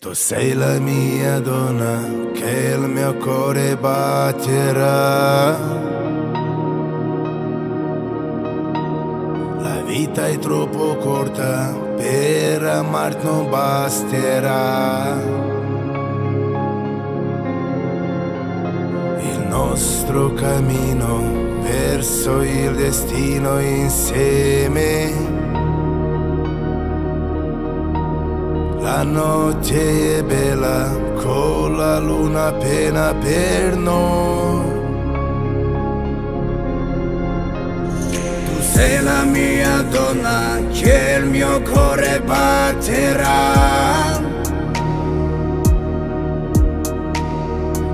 Tu sei la mia donna che il mio cuore batterà. Vita è troppo corta per amarti non basterà. Il nostro cammino verso il destino insieme La notte è bella con la luna appena per noi. Sei la mia donna che il mio cuore batterà.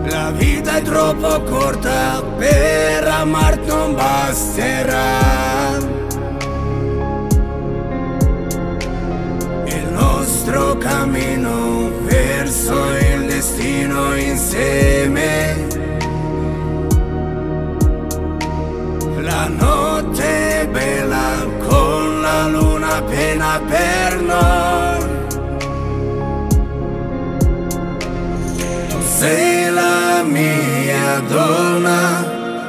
La vita è troppo corta per amarti non basterà. nostro cammino verso il destino insieme. Sei la mia donna,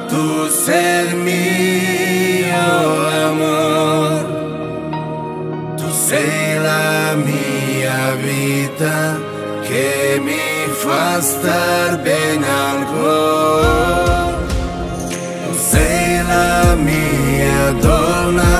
tu sei il mio amore. Tu sei la mia vita che mi fa star bene al cuore. Tu sei la mia donna,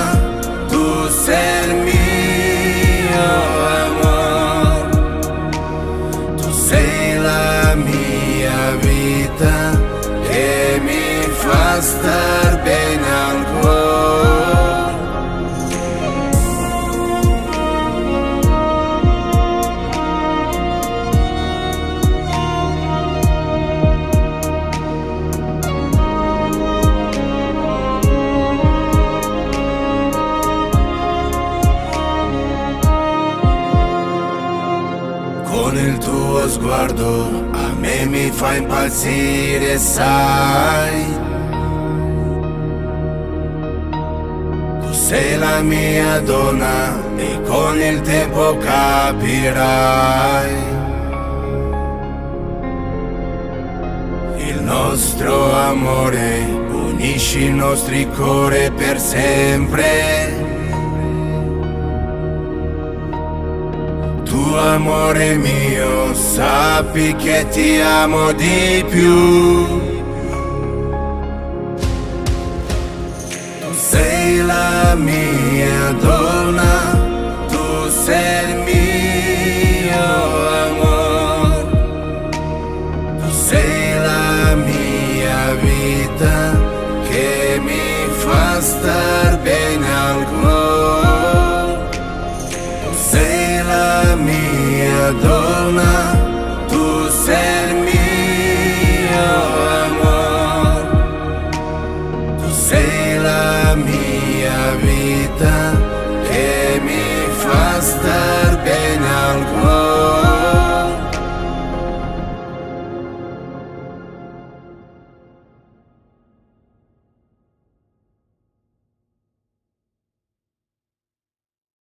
tuo sguardo a me mi fa impazzire, sai. Tu sei la mia donna e con il tempo capirai. Il nostro amore unisce i nostri cuori per sempre. Tu amore mio, sappi che ti amo di più. Tu sei la mia donna, tu sei il mio amore. Tu sei la mia vita che mi fa star